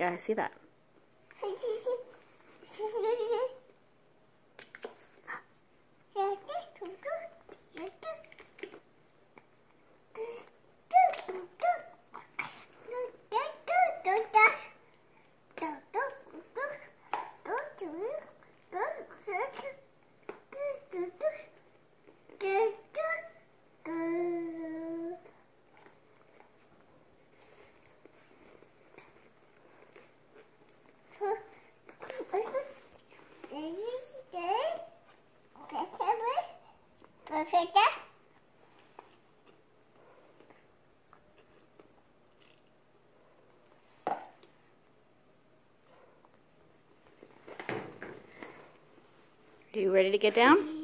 Yeah, I see that. Are you ready to get down?